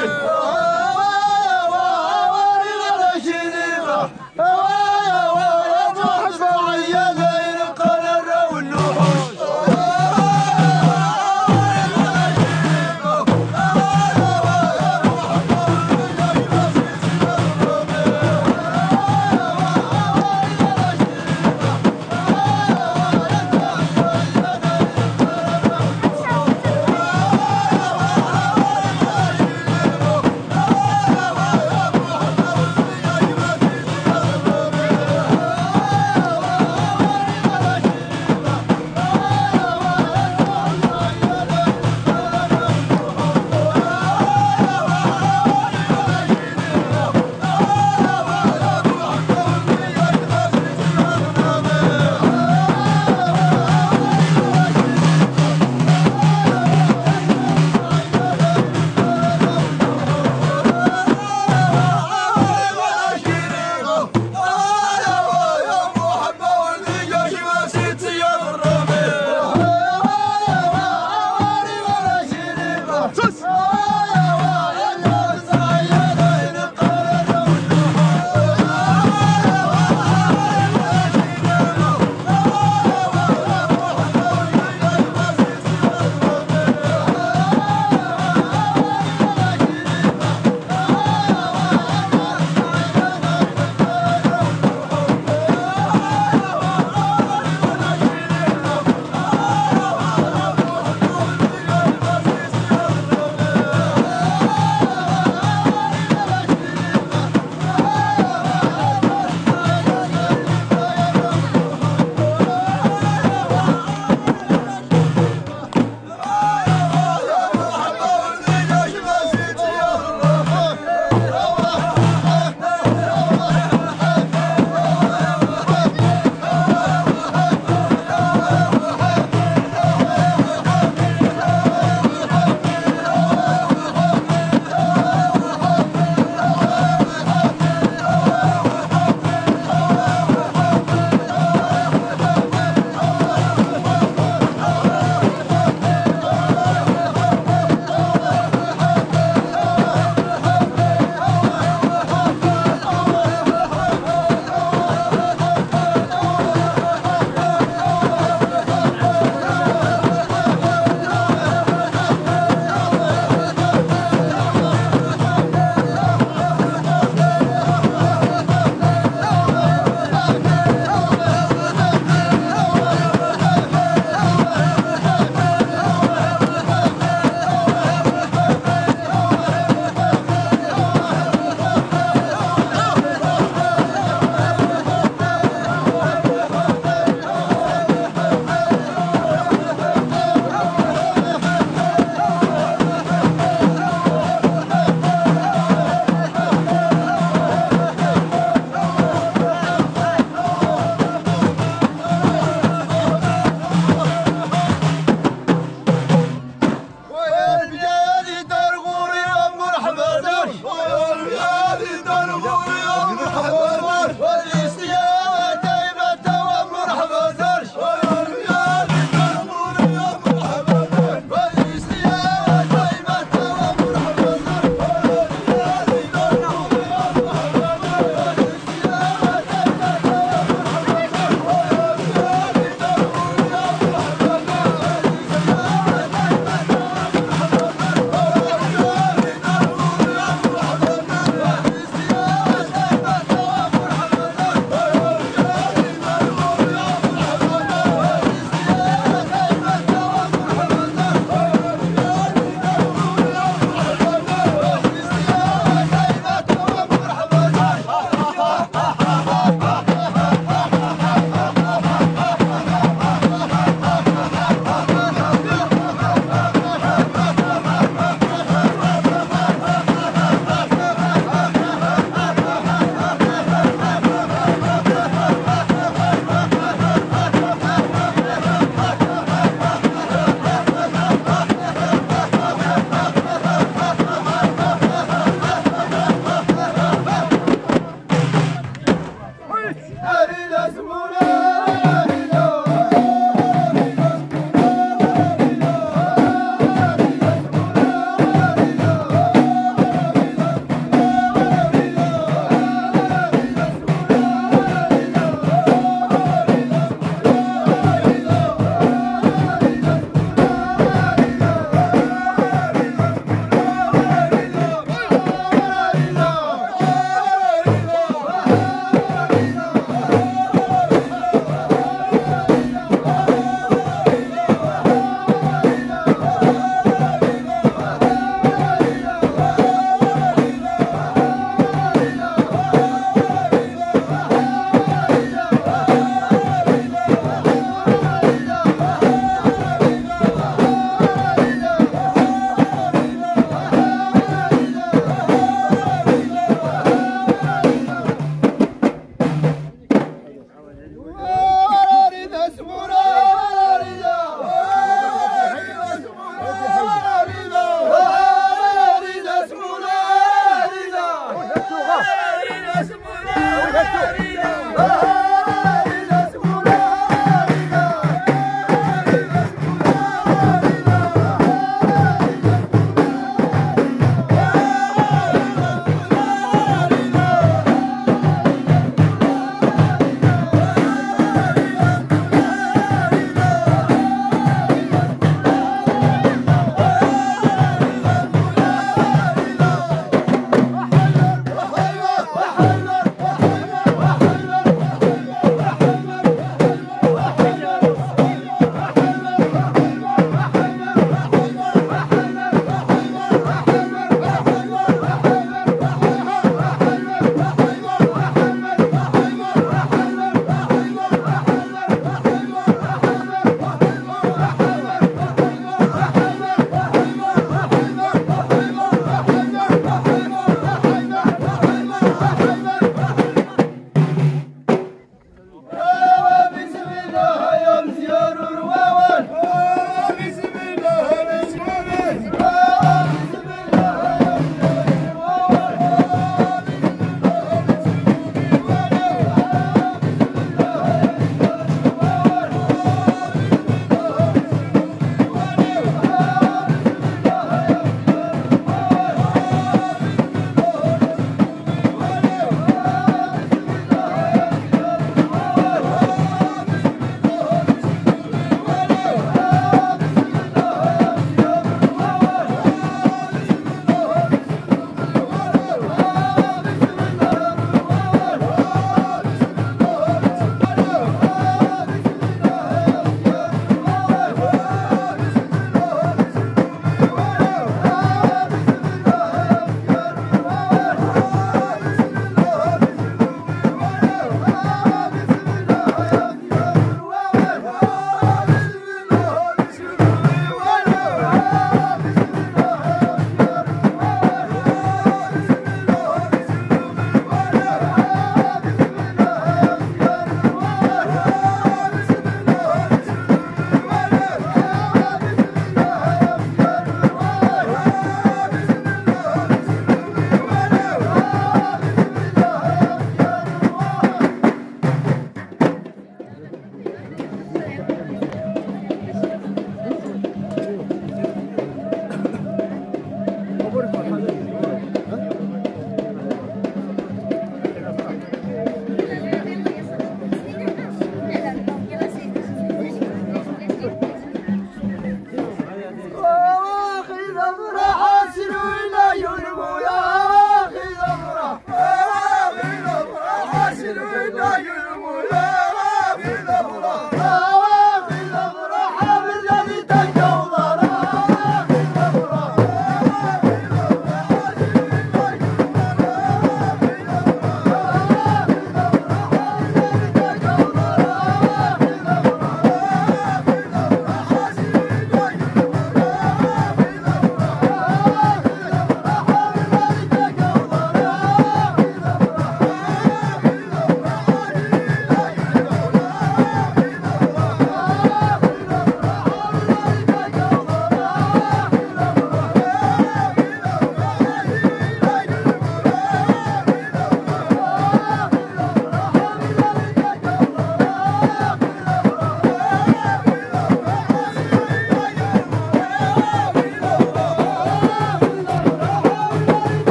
Amen.